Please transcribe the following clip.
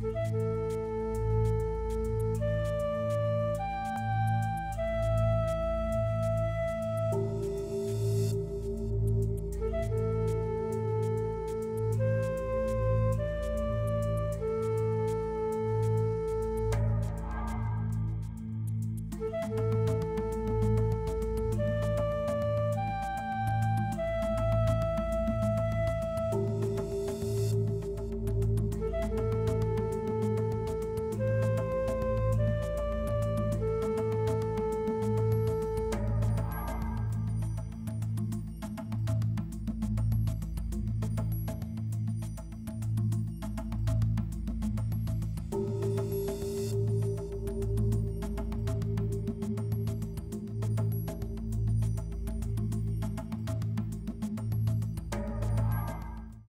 Música